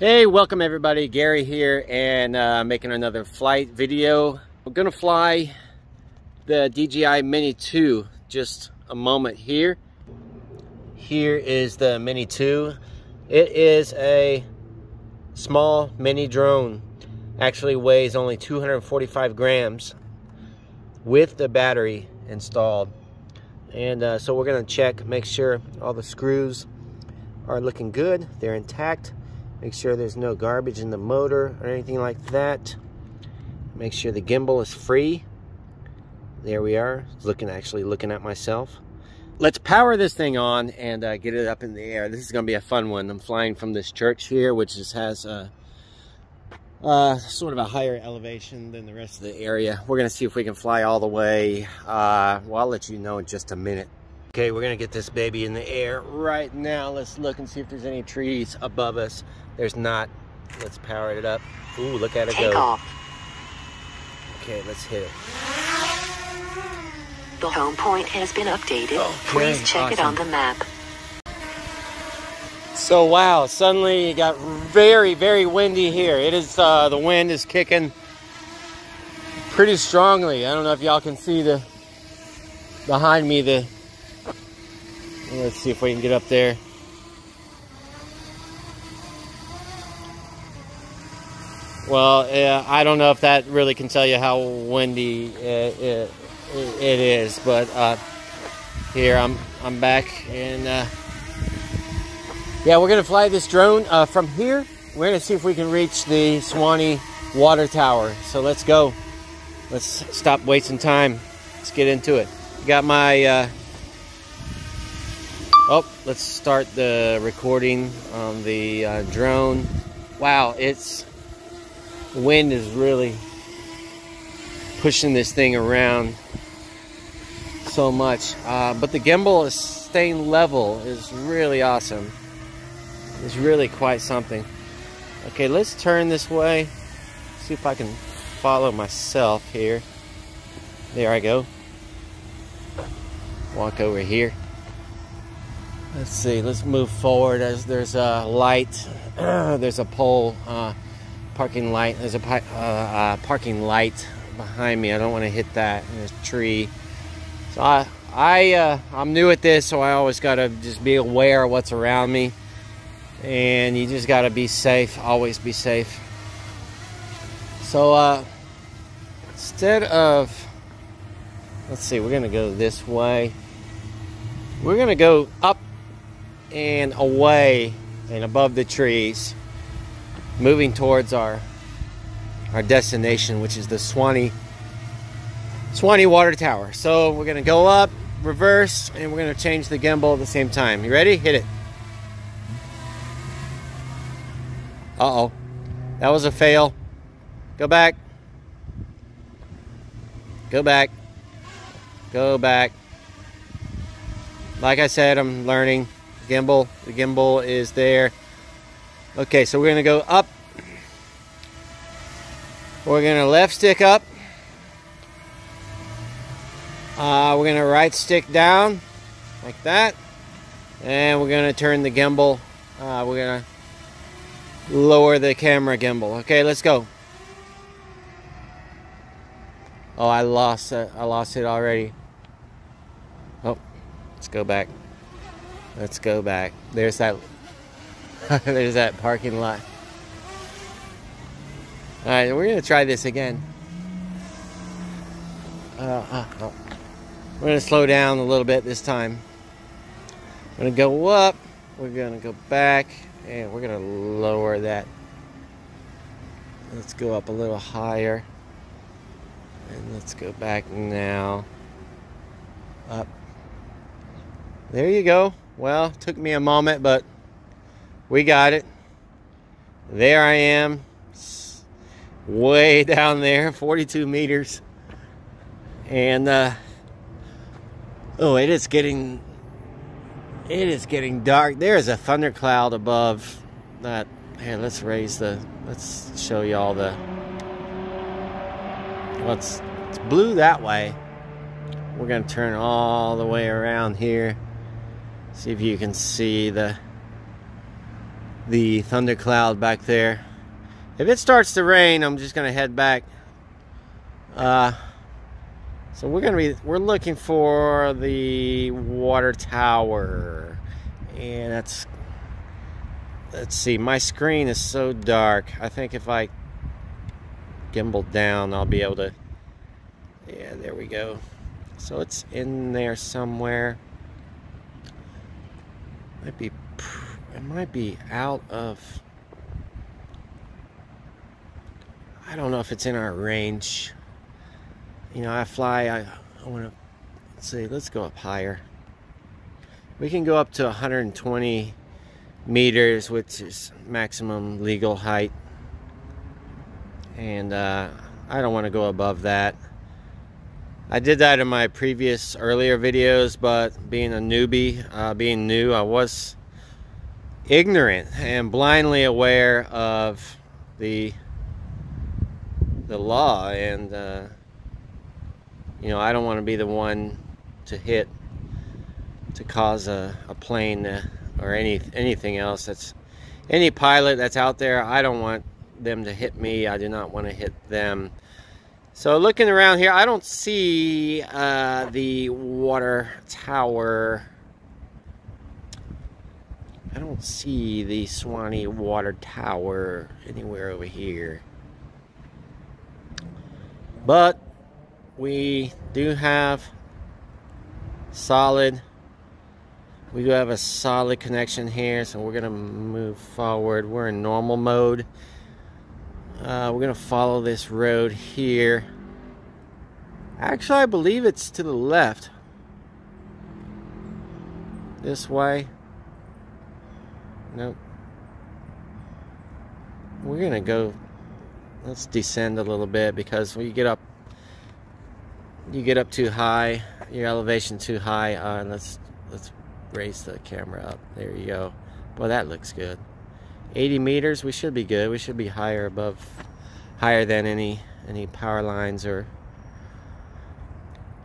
Hey, welcome everybody. Gary here and uh, making another flight video. We're gonna fly the DJI Mini 2 just a moment here. Here is the Mini 2. It is a small mini drone. Actually weighs only 245 grams with the battery installed. And uh, so we're gonna check, make sure all the screws are looking good, they're intact Make sure there's no garbage in the motor or anything like that. Make sure the gimbal is free. There we are. Looking actually looking at myself. Let's power this thing on and uh, get it up in the air. This is going to be a fun one. I'm flying from this church here, which just has a, uh, sort of a higher elevation than the rest of the area. We're going to see if we can fly all the way. Uh, well, I'll let you know in just a minute. Okay, we're gonna get this baby in the air right now. Let's look and see if there's any trees above us. There's not. Let's power it up. Ooh, look at it Take go. Off. Okay, let's hit it. The home point has been updated. Okay, Please check awesome. it on the map. So wow, suddenly it got very, very windy here. It is, uh, the wind is kicking pretty strongly. I don't know if y'all can see the, behind me, the, let's see if we can get up there. Well, yeah, I don't know if that really can tell you how windy it, it, it is, but uh, here I'm I'm back and uh, yeah, we're gonna fly this drone uh, from here. We're gonna see if we can reach the Suwanee water tower. So let's go. Let's stop wasting time. Let's get into it. Got my uh, oh, let's start the recording on the uh, drone. Wow, it's wind is really pushing this thing around so much. Uh, but the gimbal is staying level is really awesome. It's really quite something. Okay, let's turn this way. See if I can follow myself here. There I go. Walk over here. Let's see, let's move forward as there's a light. there's a pole. Uh, parking light. There's a uh, uh, parking light behind me. I don't want to hit that. There's a tree. So I, I, uh, I'm new at this, so I always got to just be aware of what's around me. And you just got to be safe. Always be safe. So uh, instead of, let's see, we're going to go this way. We're going to go up and away and above the trees moving towards our our destination, which is the Suwanee Suwanee Water Tower. So we're gonna go up, reverse, and we're gonna change the gimbal at the same time. You ready? Hit it. Uh-oh. That was a fail. Go back. Go back. Go back. Like I said, I'm learning. Gimbal. The gimbal is there. Okay, so we're to go up. We're to left stick up. Uh, we're to right stick down like that. And we're to turn the gimbal. Uh, we're to lower the camera gimbal. Okay, let's go. Oh, I lost it. I lost it already. Oh, let's go back. Let's go back. There's that There's that parking lot. All right, we're gonna try this again. Uh, uh, oh. We're gonna slow down a little bit this time. We're gonna go up. We're gonna go back, and we're gonna lower that. Let's go up a little higher, and let's go back now. Up. There you go. Well, took me a moment, but we got it. There I am, way down there, 42 meters. And, uh, oh, it is getting, it is getting dark. There is a thundercloud above that. Here, let's raise the, let's show you all the, what's, it's blue that way. We're going to turn all the way around here. See if you can see the, the thundercloud back there. If it starts to rain, I'm just gonna head back. Uh, so we're gonna be we're looking for the water tower, and that's let's see. My screen is so dark. I think if I gimbal down, I'll be able to. Yeah, there we go. So it's in there somewhere. Might be. It might be out of I don't know if it's in our range. You know, I fly, I, I want to say, let's go up higher. We can go up to 120 meters, which is maximum legal height. And uh, I don't want to go above that. I did that in my previous earlier videos, but being a newbie, uh, being new, I was ignorant and blindly aware of the the law and uh, you know I don't want to be the one to hit to cause a, a plane uh, or any anything else that's any pilot that's out there I don't want them to hit me I do not want to hit them. So looking around here I don't see uh, the water tower I don't see the Suwanee water tower anywhere over here. But we do have solid we do have a solid connection here so we're gonna move forward. We're in normal mode. Uh, we're gonna follow this road here. Actually I believe it's to the left. This way nope. We're gonna go let's descend a little bit because when you get up you get up too high your elevation too high uh, let's let's raise the camera up. There you go. Well that looks good. 80 meters we should be good. We should be higher above higher than any any power lines or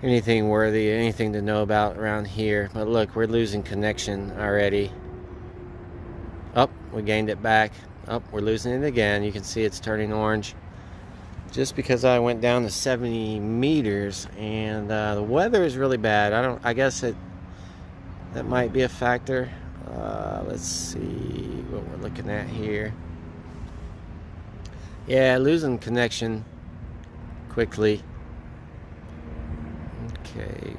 anything worthy anything to know about around here. But look we're losing connection already we gained it back Oh, we're losing it again. You can see it's turning orange. Just because I went down to 70 meters and uh, the weather is really bad. I don't. I guess it that might be a factor. Uh, let's see what we're looking at here. Yeah, losing connection quickly. Okay.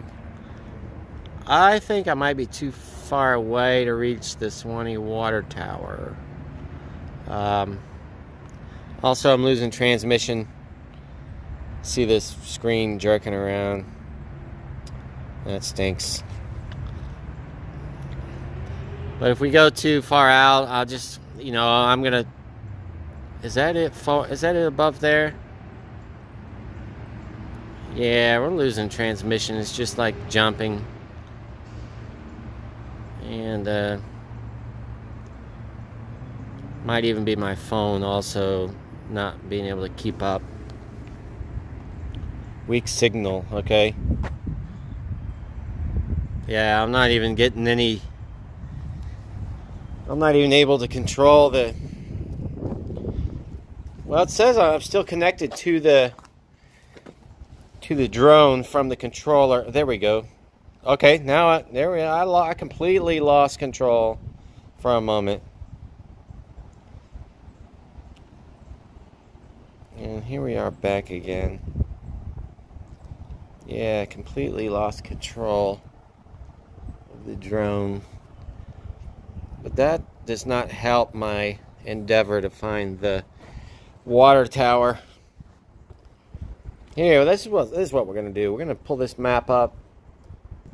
I think I might be too far away to reach the Suwanee Water Tower. Um, also, I'm losing transmission. See this screen jerking around. That stinks. But if we go too far out, I'll just, you know, I'm gonna. Is that it? Is that it above there? Yeah, we're losing transmission. It's just like jumping. And, uh, might even be my phone also not being able to keep up. Weak signal, okay? Yeah, I'm not even getting any. I'm not even able to control the. Well, it says I'm still connected to the to the drone from the controller. There we go. Okay, now I, there we are. I, I completely lost control for a moment. And here we are back again. Yeah, completely lost control of the drone. But that does not help my endeavor to find the water tower. Here, this is what this is what we're gonna do. We're gonna pull this map up.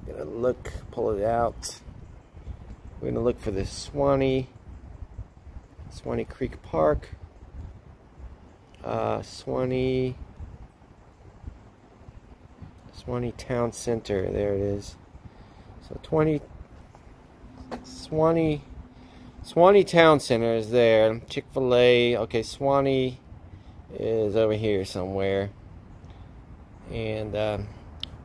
Gonna look, pull it out. We're gonna look for the Suwanee, Suwanee Creek Park uh, Suwanee, Suwanee Town Center. There it is. So 20 Suwanee Suwanee Town Center is there. Chick-fil-A. Okay, Suwanee is over here somewhere. And uh,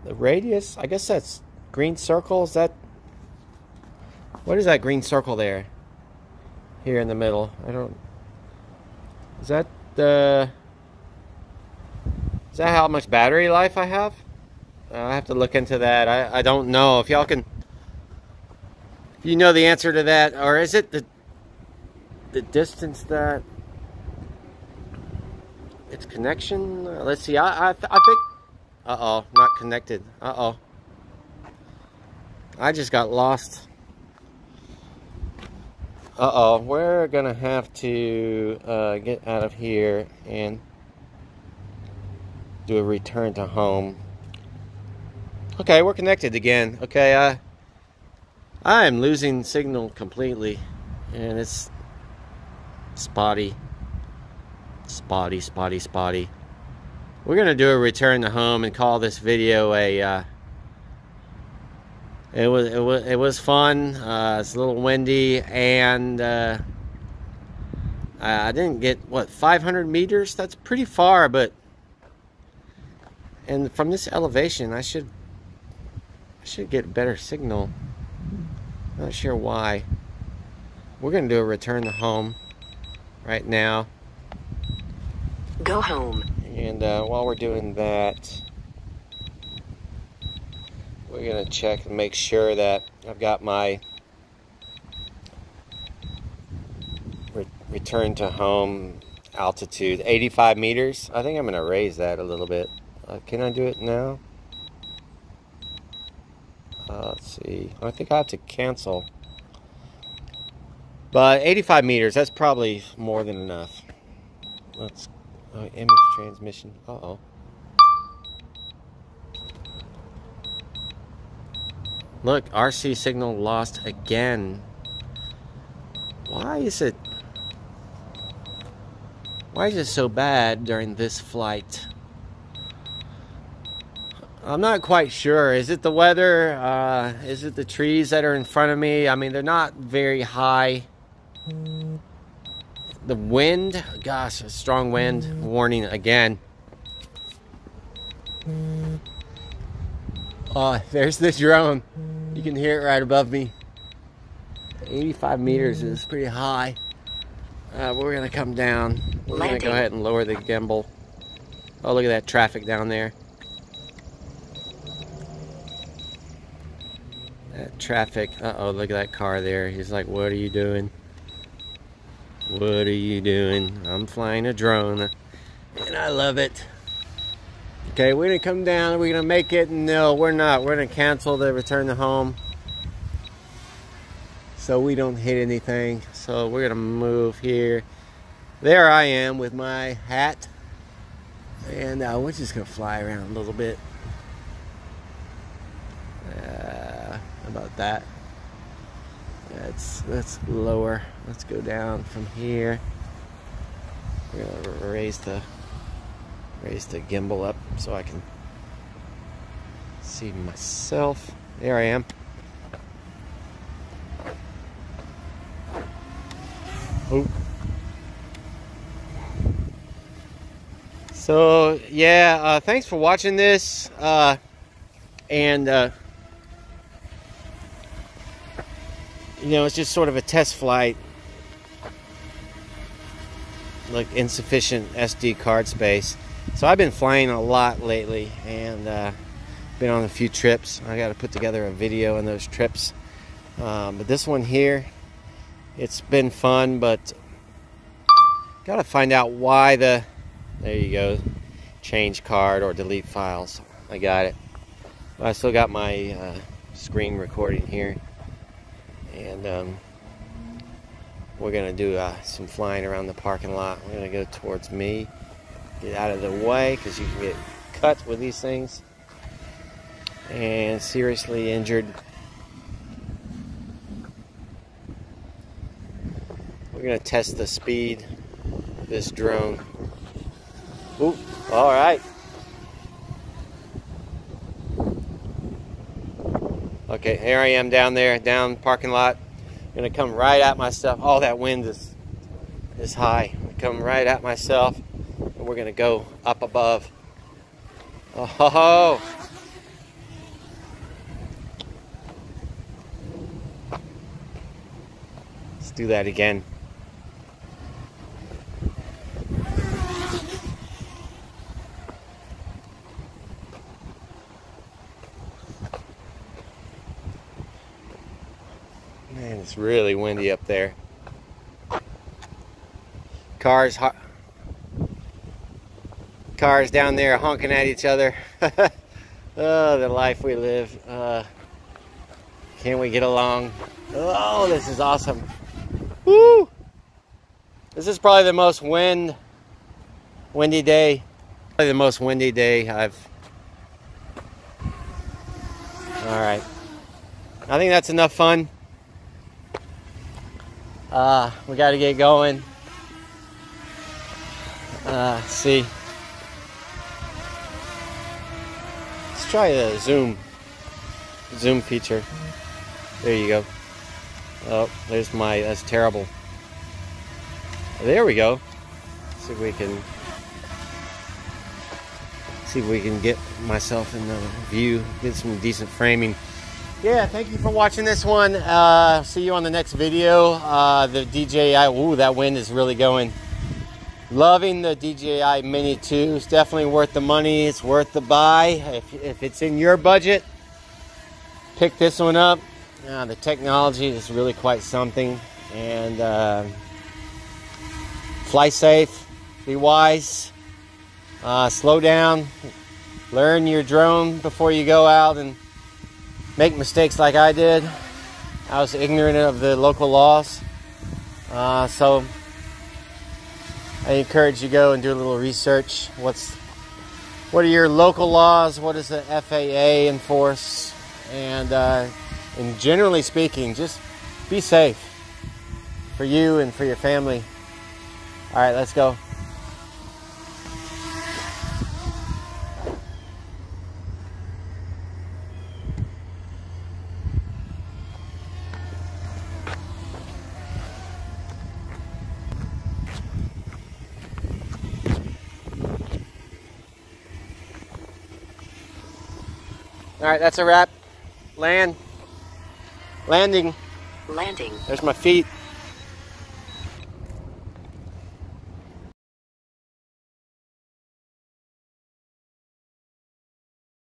the radius, I guess that's green circle. Is that what is that green circle there? here in the middle. I don't. Is that the? Is that how much battery life I have? I have to look into that. I I don't know if y'all can. If you know the answer to that, or is it the the distance that its connection? Let's see. I I, I think. Uh oh, not connected. Uh oh. I just got lost. Uh-oh, we're gonna have to uh, get out of here and do a return to home. Okay, we're connected again. Okay, I, I am losing signal completely, and it's spotty, spotty, spotty, spotty. We're gonna do a return to home and call this video a uh, it was it was it was fun. Uh, it's a little windy, and uh, I didn't get what 500 meters. That's pretty far, but and from this elevation, I should I should get better signal. Not sure why. We're gonna do a return to home right now. Go home. And uh, while we're doing that. We're going to check and make sure that I've got my re return to home altitude 85 meters. I think I'm going to raise that a little bit. Uh, can I do it now? Uh, let's see. I think I have to cancel. But 85 meters, that's probably more than enough. Let's, oh, image transmission. Uh-oh. Look, RC signal lost again. Why is it... Why is it so bad during this flight? I'm not quite sure. Is it the weather? Uh, is it the trees that are in front of me? I mean, they're not very high. The wind, gosh, a strong wind warning again. Oh, there's the drone. You can hear it right above me. 85 meters is pretty high. Uh, we're gonna come down. We're Landing. gonna go ahead and lower the gimbal. Oh, look at that traffic down there. That traffic. Uh-oh, look at that car there. He's like, what are you doing? What are you doing? I'm flying a drone. And I love it. Okay, we're gonna come down, we're gonna make it. No, we're not. We're gonna cancel the return to home. So we don't hit anything. So we're gonna move here. There I am with my hat. And uh, we're just gonna fly around a little bit. Uh, about that? Let's let's lower. Let's go down from here. We're gonna raise the raise the gimbal up so I can see myself. There I am. Oh. So yeah, uh, thanks for watching this, uh, and uh, you know it's just sort of a test flight, like insufficient SD card space. So I've been flying a lot lately and uh, been on a few trips. I got to put together a video on those trips. Um, but this one here, it's been fun, but got to find out why the, there you go, change card or delete files. I got it. But I still got my uh, screen recording here. And um, we're going to do uh, some flying around the parking lot. We're going to go towards me. Get out of the way because you can get cut with these things and seriously injured. We're going to test the speed of this drone. Ooh, all right. Okay, here I am down there, down parking lot. I'm gonna come right at myself. All oh, that wind is is high. Come right at myself we're gonna go up above. Oh, ho, ho. Let's do that again. Man, it's really windy up there. Cars hot cars down there honking at each other. oh, the life we live. Uh, can we get along? Oh, this is awesome. Woo! This is probably the most wind, windy day. Probably the most windy day I've. All right. I think that's enough fun. Uh, we got to get going. Uh, see. Let's try the zoom zoom feature. There you go. Oh, there's my, that's terrible. There we go. See if we can, see if we can get myself in the view, get some decent framing. Yeah, thank you for watching this one. Uh, see you on the next video. Uh, the DJI, ooh, that wind is really going. Loving the DJI Mini 2. It's definitely worth the money. It's worth the buy. If, if it's in your budget, pick this one up. Uh, the technology is really quite something. And uh, fly safe, be wise, uh, slow down, learn your drone before you go out and make mistakes like I did. I was ignorant of the local laws. Uh, so I encourage you to go and do a little research. What's what are your local laws? What does the FAA enforce? And uh, and generally speaking, just be safe for you and for your family. All right, let's go. All right, that's a wrap. Land. Landing. Landing. There's my feet.